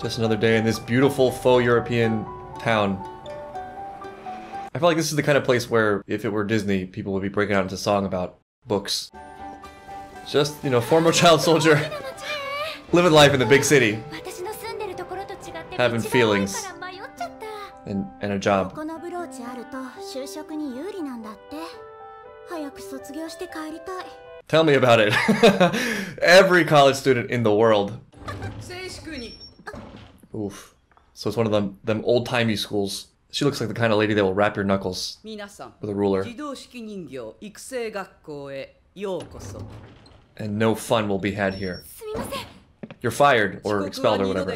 Just another day in this beautiful faux European town. I feel like this is the kind of place where, if it were Disney, people would be breaking out into song about books. Just, you know, former child soldier, living life in the big city, 私の住んでるところと違って Having 道が多い feelings. から迷っちゃった and, and a job. このブローチあると就職に有利なんだって早く卒業して帰りたい Tell me about it. Every college student in the world. So it's one of them them old timey schools. She looks like the kind of lady that will wrap your knuckles with a ruler. And no fun will be had here. You're fired or expelled or whatever.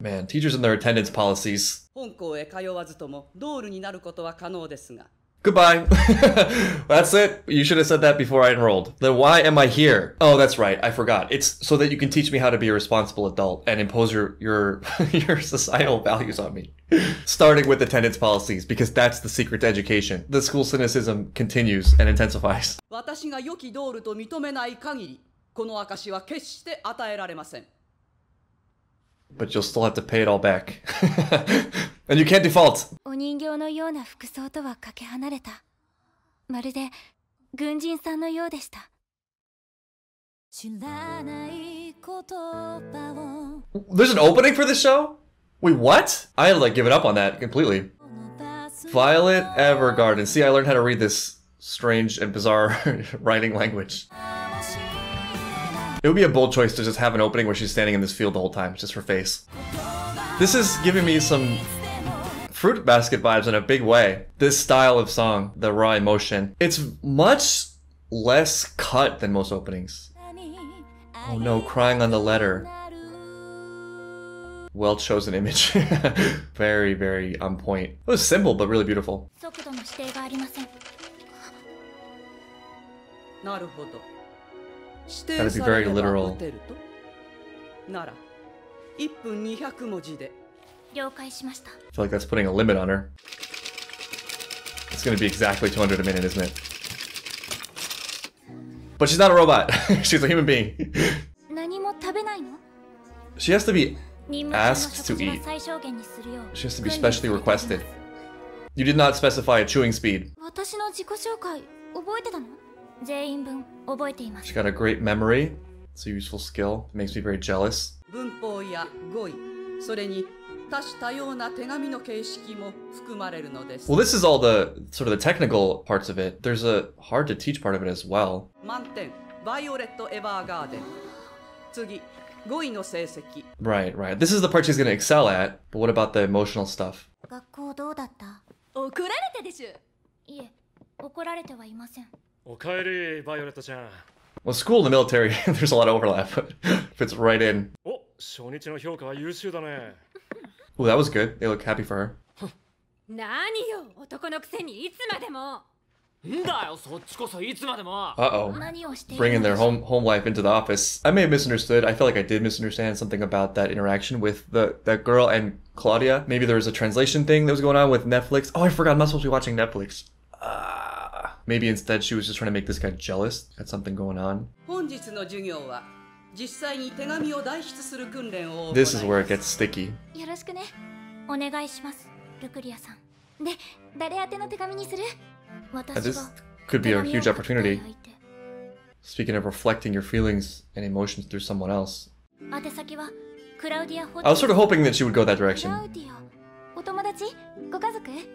Man, teachers and their attendance policies. 本校へ通わずともドールになることは可能ですが Goodbye. that's it. You should have said that before I enrolled. Then why am I here? Oh, that's right. I forgot. It's so that you can teach me how to be a responsible adult and impose your your your societal values on me. Starting with attendance policies because that's the secret to education. The school cynicism continues and intensifies. 私が良きドールと認めない限りこの証は決して与えられません But you'll still have to pay it all back. and you can't default. お人形のような服装とはかけ離れたまるで軍人さんのようでした知らない言葉を There's an opening for this show? Wait, what? I had to like give it up on that completely. Violet Evergarden. See, I learned how to read this strange and bizarre writing language. It would be a bold choice to just have an opening where she's standing in this field the whole time, just her face. This is giving me some fruit basket vibes in a big way. This style of song, the raw emotion, it's much less cut than most openings. Oh no, crying on the letter. Well chosen image. very, very on point. It was simple but really beautiful. 速度の指定がありませんなるほど指 Gotta 定 be されれ very ば literal. 打てるとなら1分200文字で了解しました I feel like that's putting a limit on her. It's gonna be exactly 200 a minute, isn't it? But she's not a robot. she's a human being. 何も食べないの She has to be 任務中の Asked 食 to 事は eat. 最小限にするよう She has to be 訓練さ specially れています requested. You did not specify a chewing speed. 私の自己紹介覚えてたの 全員分覚えています She got a great memory. It's a useful skill. It makes me very jealous. 文法や語彙それに多種多様な手紙の形式も含まれるのです Well, this is all the sort of the technical parts of it. There's a hard to teach part of it as well. 満点バイオレット・エヴァーガーデン次語彙の成績 Right, right. This is the part she's gonna excel at. But what about the emotional stuff? 学校どうだった怒られたでしょいえ怒られてはいません おかえりバイオレットちゃん Well, school and the military, there's a lot of overlap. Fits right in. お初日の評価は優秀だね Ooh, that was good. They look happy for her. 何よ男のくせにいつまでもんだよそっちこそいつまでも Uh oh. 何をしている Bringing ので their しょう home home life into the office. I may have misunderstood. I feel like I did misunderstand something about that interaction with the that girl and Claudia. Maybe there was a translation thing that was going on with Netflix. Oh, I forgot. I'm not supposed to be watching Netflix. Uh, maybe instead she was just trying to make this guy jealous. Had something going on. 本日の授業は実際に手紙を代筆する訓練を行い This is where it gets sticky. よろしくねお願いしますルクリアさんで誰宛ての手紙にする Uh, 私 this が could be 手 a 紙を huge 書きたい opportunity. 相手 Speaking of reflecting your feelings and emotions through someone else. 宛先はクラウディア・ホ I was sort of hoping that she would go that クラ direction. ウディアお友達ご家族社長です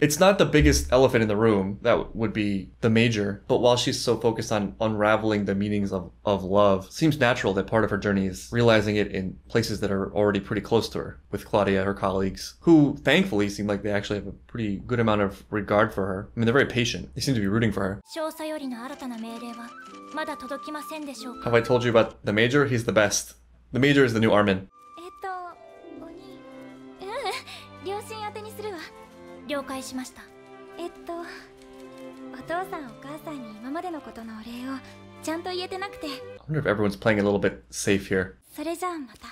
It's not the biggest elephant in the room. That would be the major. But while she's so focused on unraveling the meanings of, of love, seems natural that part of her journey is realizing it in places that are already pretty close to her, with Claudia, her colleagues, who thankfully seem like they actually have a pretty good amount of regard for her. I mean, they're very patient. They seem to be rooting for her. Have I told you about the major? He's the best. The major is the new Armin. 了解しました。えっとお父さんお母さんに今までのことのお礼をちゃんと言えてなくて。I wonder if everyone's playing a little bit safe here. それじゃあまた。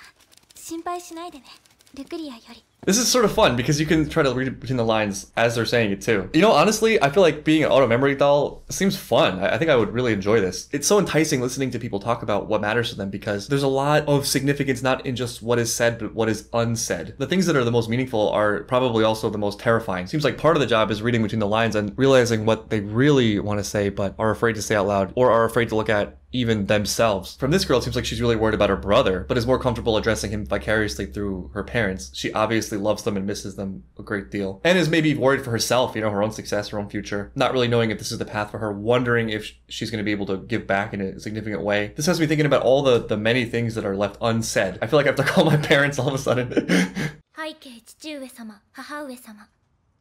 心配しないでね。ルクリアより This is sort of fun because you can try to read between the lines as they're saying it too. You know, honestly, I feel like being an auto memory doll seems fun. I think I would really enjoy this. It's so enticing listening to people talk about what matters to them because there's a lot of significance not in just what is said, but what is unsaid. The things that are the most meaningful are probably also the most terrifying. Seems like part of the job is reading between the lines and realizing what they really want to say, but are afraid to say out loud or are afraid to look at even themselves. From this girl, it seems like she's really worried about her brother, but is more comfortable addressing him vicariously through her parents. She obviously loves them and misses them a great deal. And is maybe worried for herself, you know, her own success, her own future, not really knowing if this is the path for her, wondering if she's going to be able to give back in a significant way. This has me thinking about all the, the many things that are left unsaid. I feel like I have to call my parents all of a sudden. 背景父上様母上様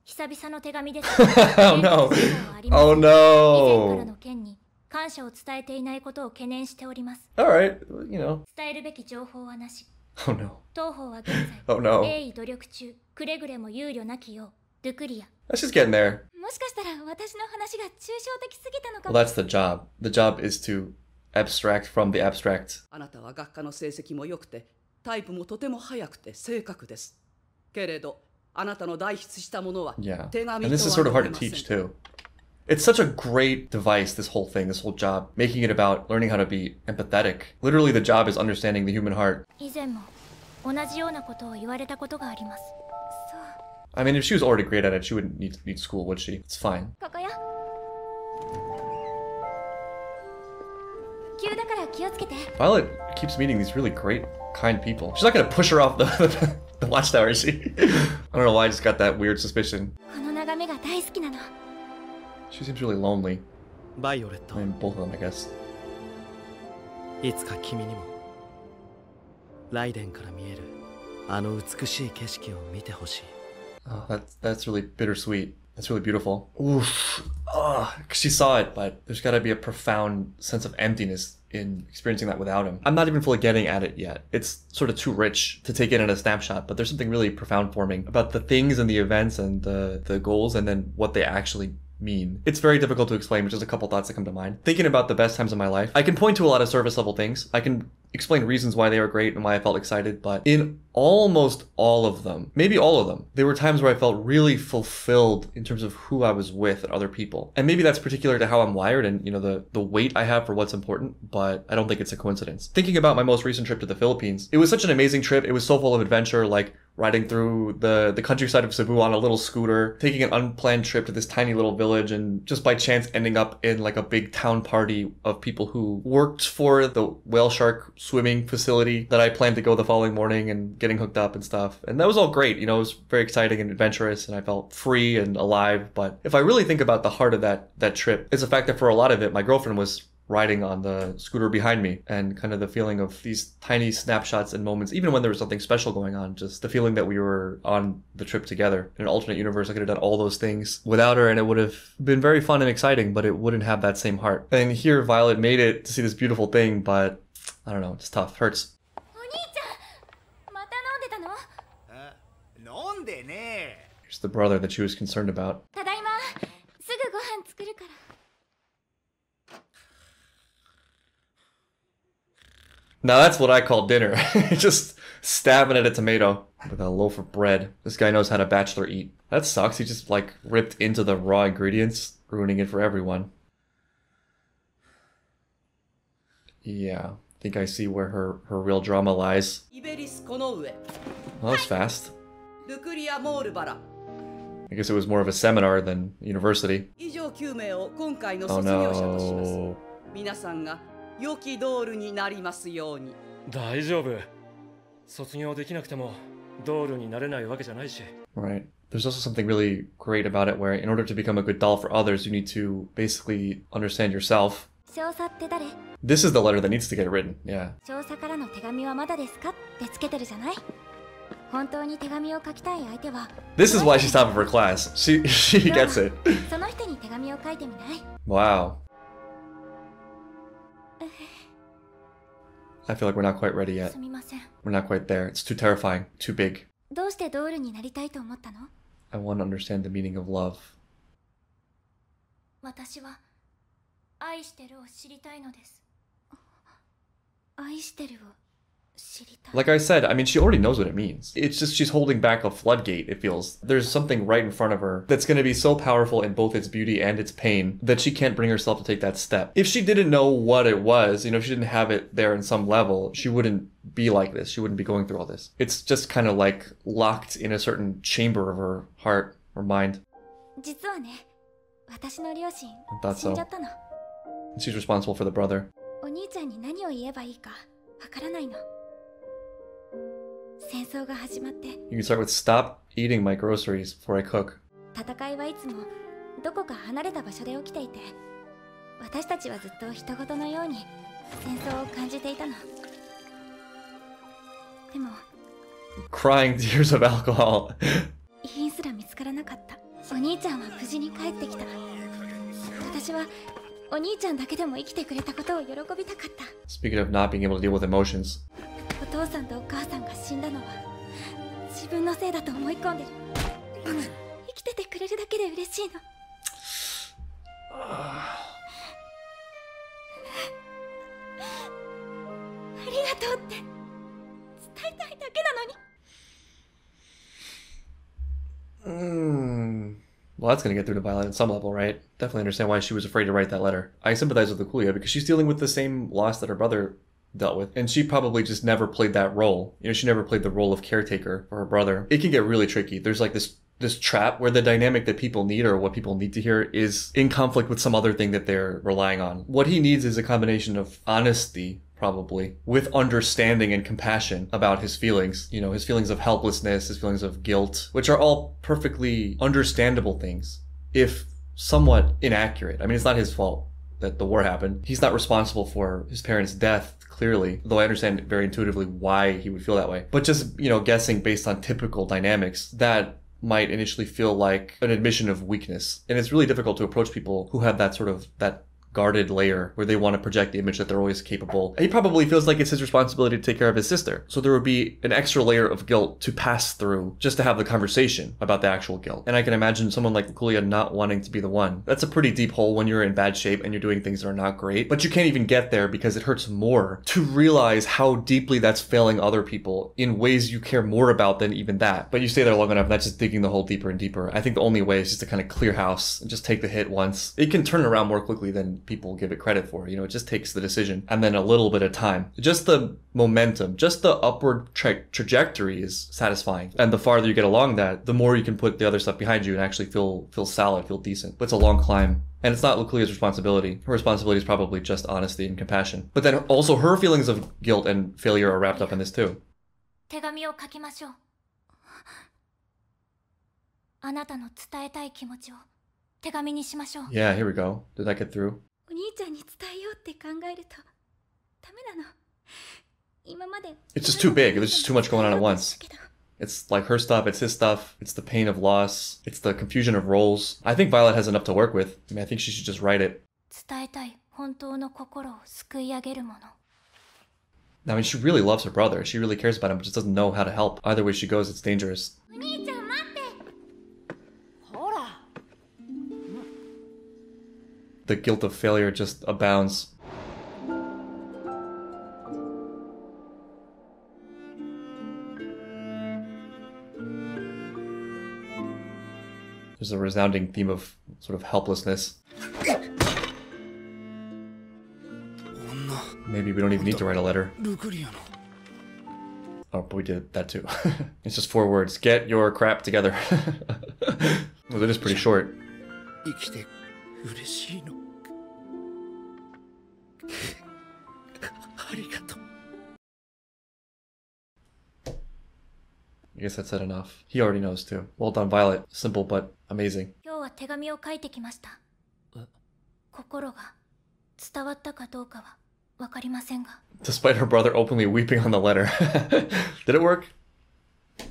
久々の手紙です oh no. 以前か Oh ら no. の件に感謝を伝えていないことを懸念しております Alright, you know. 伝えるべき情報はなし Oh no. 当方は現在 Oh no. 鋭意努力中くれぐれも憂慮なきようドゥクリア That's just getting there. もしかしたら私の話が抽象的すぎたのか Well, も that's the job. The job is to abstract from the abstract. あなたは学科の成績も良くてタイプもとても速くて正確ですけれどあなたの代筆したものは Yeah. 手紙 And this と is は sort of 呼 hard べ to ません teach too. It's such a great device, this whole thing, this whole job, making it about learning how to be empathetic. Literally, the job is understanding the human heart. 以前も同じようなことを言われたことがありますそう I mean, if she was already great at it, she wouldn't need need school, would she? It's fine. ここよ急だから気をつけて Violet keeps meeting these really great, kind people. She's not gonna push her off the the watchtower, is she? I don't know why I just got that weird suspicion. この眺めが大好きなの She seems really lonely. バイオレット I mean, both of them, I guess. いつか君にもライデンから見えるあの美しい景色を見てほしい Oh, that's that's really bittersweet. That's really beautiful. Oof. Oh, she saw it, but there's got to be a profound sense of emptiness in experiencing that without him. I'm not even fully getting at it yet. It's sort of too rich to take in in a snapshot, but there's something really profound forming about the things and the events and the the goals and then what they actually mean. It's very difficult to explain, but just a couple thoughts that come to mind. Thinking about the best times of my life, I can point to a lot of surface level things. I can explain reasons why they were great and why I felt excited, but in almost all of them, maybe all of them, there were times where I felt really fulfilled in terms of who I was with and other people. And maybe that's particular to how I'm wired and, you know, the, the weight I have for what's important, but I don't think it's a coincidence. Thinking about my most recent trip to the Philippines, it was such an amazing trip. It was so full of adventure, like riding through the, the countryside of Cebu on a little scooter, taking an unplanned trip to this tiny little village, and just by chance ending up in like a big town party of people who worked for the whale shark swimming facility that I planned to go the following morning and getting hooked up and stuff. And that was all great. You know, it was very exciting and adventurous, and I felt free and alive. But if I really think about the heart of that that trip, it's the fact that for a lot of it, my girlfriend was riding on the scooter behind me and kind of the feeling of these tiny snapshots and moments even when there was something special going on just the feeling that we were on the trip together in an alternate universe. I could have done all those things without her and it would have been very fun and exciting but it wouldn't have that same heart. And here violet made it to see this beautiful thing but i don't know it's tough hurts. でね。Here's uh, the brother that she was concerned about. Now that's what I call dinner. just stabbing at a tomato with a loaf of bread. This guy knows how to bachelor eat. That sucks. He just like ripped into the raw ingredients, ruining it for everyone. Yeah, I think I see where her, her real drama lies. Well, was fast. I guess it was more of a seminar than university. Oh no. 良きドールになりますように大丈夫卒業できなくてもドールになれないわけじゃないし Right. There's also something really great about it where, in order to become a good doll for others, you need to basically understand yourself. 少佐って誰 This is the letter that needs to get written. Yeah. 少佐からの手紙はまだですかってつけてるじゃない本当に手紙を書きたい相手は This is why she's top of her class. She she gets it. その人に手紙を書いてみない Wow. I feel like we're not quite ready yet. すみません We're not quite there. It's too terrifying. Too big. どうしてドールになりたいと思ったの I want to understand the meaning of love. 私 Like I said, I mean, she already knows what it means. It's just she's holding back a floodgate, it feels. There's something right in front of her that's going to be so powerful in both its beauty and its pain that she can't bring herself to take that step. If she didn't know what it was, you know, if she didn't have it there in some level, she wouldn't be like this. She wouldn't be going through all this. It's just kind of like locked in a certain chamber of her heart or mind. 実はね私の両親 I thought 死ん so. じゃったの She's responsible for the brother. お兄ちゃんに何を言えばいいかわからないの戦争が始まって You can start with stop eating my groceries before I cook. 戦いはいつもどこか離れた場所で起きていて私たちはずっと人事のように戦争を感じていたのでも Crying tears of alcohol. 遺品すら見つからなかったお兄ちゃんは無事に帰ってきた私はお兄ちゃんだけでも生きてくれたことを喜びたかった Speaking of not being able to deal with emotions. 父さんとお母さんが死んだのは自分のせいだと思い込んでる生きててくれるだけで嬉しいのありがとうって伝えたいだけなのに Mm. Well, that's going to get through to Violet at some level, right? Definitely understand why she was afraid to write that letter. I sympathize with Akulia because she's dealing with the same loss that her brother dealt with. And she probably just never played that role. You know, she never played the role of caretaker for her brother. It can get really tricky. There's like this this trap where the dynamic that people need or what people need to hear is in conflict with some other thing that they're relying on. What he needs is a combination of honesty probably, with understanding and compassion about his feelings. You know, his feelings of helplessness, his feelings of guilt, which are all perfectly understandable things, if somewhat inaccurate. I mean, it's not his fault that the war happened. He's not responsible for his parents' death, clearly, though I understand very intuitively why he would feel that way. But just, you know, guessing based on typical dynamics, that might initially feel like an admission of weakness. And it's really difficult to approach people who have that sort of, that guarded layer where they want to project the image that they're always capable. He probably feels like it's his responsibility to take care of his sister. So there would be an extra layer of guilt to pass through just to have the conversation about the actual guilt. And I can imagine someone like Luculia not wanting to be the one. That's a pretty deep hole when you're in bad shape and you're doing things that are not great. But you can't even get there because it hurts more to realize how deeply that's failing other people in ways you care more about than even that. But you stay there long enough, that's just digging the hole deeper and deeper. I think the only way is just to kind of clear house and just take the hit once. It can turn around more quickly than people give it credit for. You know, it just takes the decision and then a little bit of time. Just the momentum, just the upward tra- trajectory is satisfying. And the farther you get along that, the more you can put the other stuff behind you and actually feel feel solid, feel decent. But it's a long climb. And it's not Lukulia's responsibility. Her responsibility is probably just honesty and compassion. But then also her feelings of guilt and failure are wrapped up in this too. 手紙を書きましょうあなたの伝えたい気持ちを手紙にしましょう Yeah, here we go. Did that get through? お兄ちゃんに伝えようって考えるとダメなの今まで It's just too big. There's just too much going on at once. It's like her stuff, it's his stuff, it's the pain of loss, it's the confusion of roles. I think Violet has enough to work with. I mean, I think she should just write it. 伝えたい本当の心を救い上げるもの I mean, she really loves her brother. She really cares about him, but just doesn't know how to help. Either way she goes, it's dangerous. the guilt of failure just abounds. There's a resounding theme of sort of helplessness. Maybe we don't even need to write a letter. Oh, but we did that too. it's just four words. Get your crap together. well, that is pretty short. 生きて嬉しいのありがとう I guess that said enough. He already knows too. Well done, Violet. Simple but amazing. 今日は手紙を書いてきました心が伝わったかどうかはわかりませんが Despite her brother openly weeping on the letter. did it work?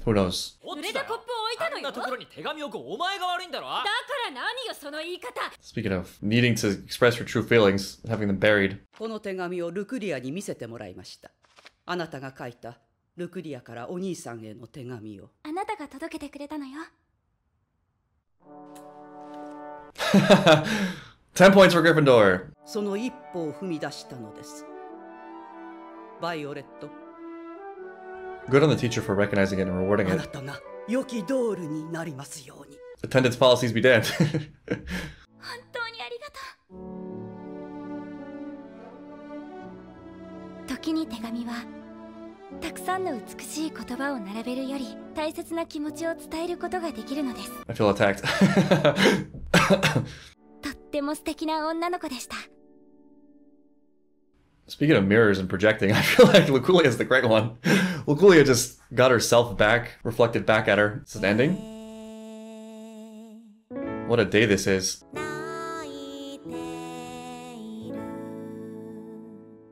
Who knows? こっちだよ濡れたコップを置 いたのよあんなところに手紙を置くお前が悪いんだろだから何よその言い方 Speaking of needing to express her true feelings, having them buried. この手紙をルクリアに見せてもらいましたあなたが書いたルクリアからお兄さんへの手紙をあなたが届けてくれたのよ Ten points for Gryffindor. その一歩を踏み出したのですバイオレット Good on the teacher for recognizing it and rewarding あな it. たが良きドールになりますように Attendance policies be damned. 本当にありがとう時に手紙はたくさんの美しい言葉を並べるより大切な気持ちを伝えることができるのです I feel attacked. とっても素敵な女の子でした Speaking of mirrors and projecting, I feel like Luculia is the great one. Luculia just got herself back, reflected back at her. It's an ending. What a day this is.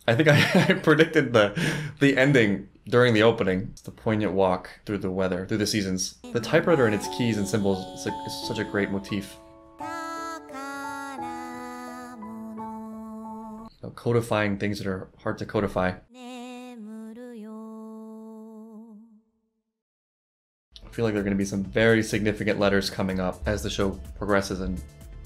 I think I, I predicted the the ending during the opening. It's the poignant walk through the weather, through the seasons. The typewriter and its keys and symbols is, is such a great motif. You know, codifying things that are hard to codify. Feel like there are going to be some very significant letters coming up as the show progresses and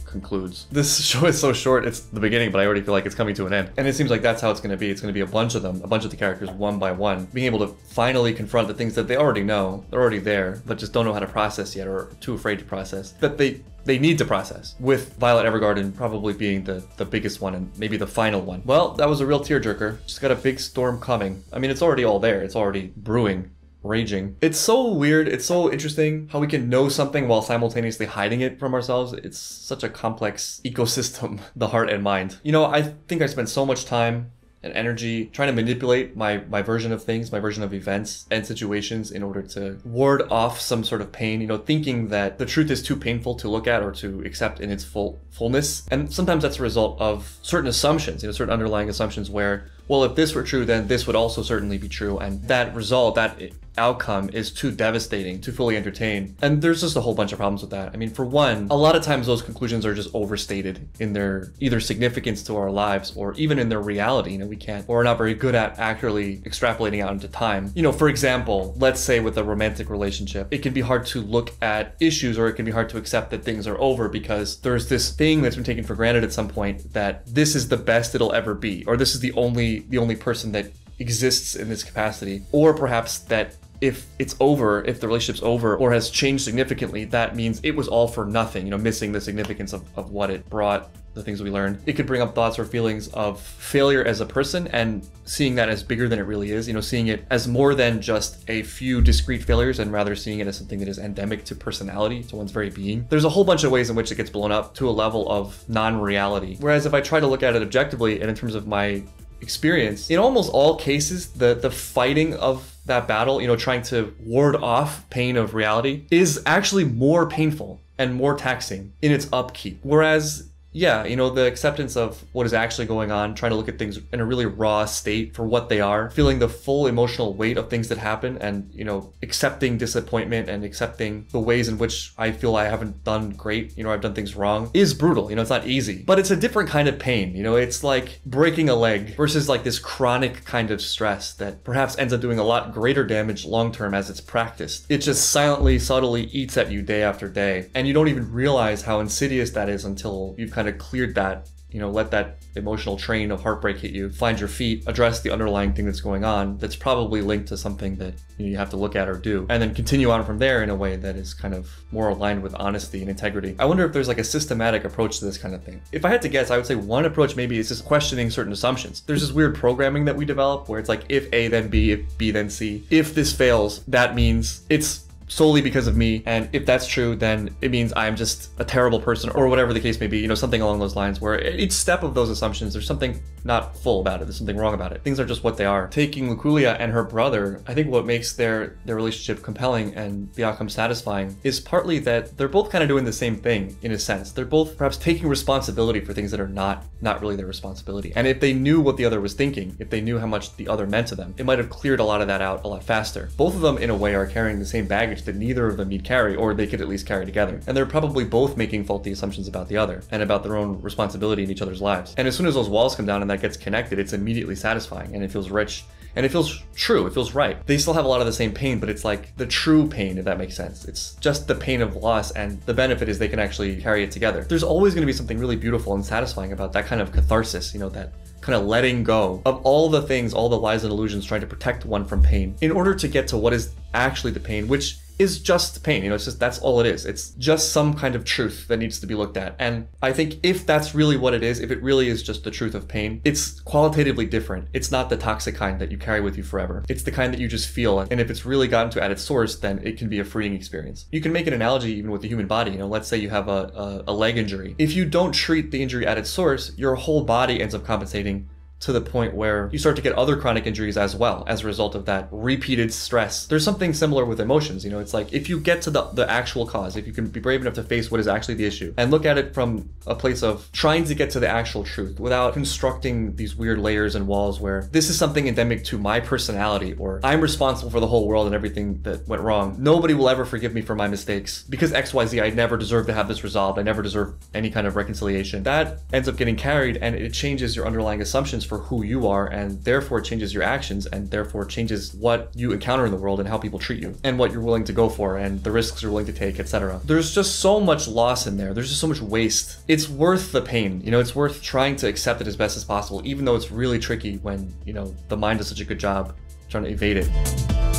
concludes. This show is so short, it's the beginning, but I already feel like it's coming to an end. And it seems like that's how it's going to be. It's going to be a bunch of them, a bunch of the characters one by one, being able to finally confront the things that they already know, they're already there, but just don't know how to process yet or too afraid to process. That they they need to process, with Violet Evergarden probably being the, the biggest one and maybe the final one. Well, that was a real tearjerker. Just got a big storm coming. I mean, it's already all there. It's already brewing raging. It's so weird. It's so interesting how we can know something while simultaneously hiding it from ourselves. It's such a complex ecosystem, the heart and mind. You know, I think I spent so much time and energy trying to manipulate my my version of things, my version of events and situations in order to ward off some sort of pain, you know, thinking that the truth is too painful to look at or to accept in its full fullness. And sometimes that's a result of certain assumptions, you know, certain underlying assumptions where well, if this were true, then this would also certainly be true. And that result, that outcome is too devastating to fully entertain. And there's just a whole bunch of problems with that. I mean, for one, a lot of times those conclusions are just overstated in their either significance to our lives or even in their reality. You know, we can't, or we're not very good at accurately extrapolating out into time. You know, for example, let's say with a romantic relationship, it can be hard to look at issues or it can be hard to accept that things are over because there's this thing that's been taken for granted at some point that this is the best it'll ever be, or this is the only the only person that exists in this capacity, or perhaps that if it's over, if the relationship's over or has changed significantly, that means it was all for nothing, you know, missing the significance of, of what it brought, the things we learned. It could bring up thoughts or feelings of failure as a person and seeing that as bigger than it really is, you know, seeing it as more than just a few discrete failures and rather seeing it as something that is endemic to personality, to one's very being. There's a whole bunch of ways in which it gets blown up to a level of non reality. Whereas if I try to look at it objectively and in terms of my experience, in almost all cases, the, the fighting of that battle, you know, trying to ward off pain of reality is actually more painful and more taxing in its upkeep. Whereas yeah, you know, the acceptance of what is actually going on, trying to look at things in a really raw state for what they are, feeling the full emotional weight of things that happen, and, you know, accepting disappointment and accepting the ways in which I feel I haven't done great, you know, I've done things wrong, is brutal. You know, it's not easy. But it's a different kind of pain. You know, it's like breaking a leg versus like this chronic kind of stress that perhaps ends up doing a lot greater damage long term as it's practiced. It just silently, subtly eats at you day after day. And you don't even realize how insidious that is until you've kind of cleared that you know let that emotional train of heartbreak hit you find your feet address the underlying thing that's going on that's probably linked to something that you, know, you have to look at or do and then continue on from there in a way that is kind of more aligned with honesty and integrity. I wonder if there's like a systematic approach to this kind of thing. If i had to guess i would say one approach maybe is just questioning certain assumptions. There's this weird programming that we develop where it's like if a then b if b then c. If this fails that means it's solely because of me. And if that's true, then it means I'm just a terrible person or whatever the case may be, you know, something along those lines where each step of those assumptions, there's something not full about it. There's something wrong about it. Things are just what they are. Taking Luculia and her brother, I think what makes their, their relationship compelling and the outcome satisfying is partly that they're both kind of doing the same thing in a sense. They're both perhaps taking responsibility for things that are not, not really their responsibility. And if they knew what the other was thinking, if they knew how much the other meant to them, it might have cleared a lot of that out a lot faster. Both of them in a way are carrying the same baggage that neither of them need carry, or they could at least carry together. And they're probably both making faulty assumptions about the other and about their own responsibility in each other's lives. And as soon as those walls come down and that gets connected, it's immediately satisfying and it feels rich And it feels true, it feels right. They still have a lot of the same pain, but it's like the true pain, if that makes sense. It's just the pain of loss, and the benefit is they can actually carry it together. There's always going to be something really beautiful and satisfying about that kind of catharsis, you know, that kind of letting go of all the things, all the lies and illusions trying to protect one from pain in order to get to what is actually the pain, which is just pain. You know, it's just that's all it is. It's just some kind of truth that needs to be looked at. And I think if that's really what it is, if it really is just the truth of pain, it's qualitatively different. It's not the toxic kind that you carry with you forever. It's the kind that you just feel. And if it's really gotten to at its source, then it can be a freeing experience. You can make an analogy even with the human body. You know, let's say you have a, a, a leg injury. If you don't treat the injury at its source, your whole body ends up compensating to the point where you start to get other chronic injuries as well as a result of that repeated stress. There's something similar with emotions, you know, it's like if you get to the, the actual cause, if you can be brave enough to face what is actually the issue and look at it from a place of trying to get to the actual truth without constructing these weird layers and walls where this is something endemic to my personality or I'm responsible for the whole world and everything that went wrong. Nobody will ever forgive me for my mistakes because XYZ, I never deserve to have this resolved. I never deserve any kind of reconciliation. That ends up getting carried and it changes your underlying assumptions for who you are and therefore changes your actions and therefore changes what you encounter in the world and how people treat you and what you're willing to go for and the risks you're willing to take etc there's just so much loss in there. There's just so much waste. It's worth the pain. You know it's worth trying to accept it as best as possible even though it's really tricky when you know the mind does such a good job trying to evade it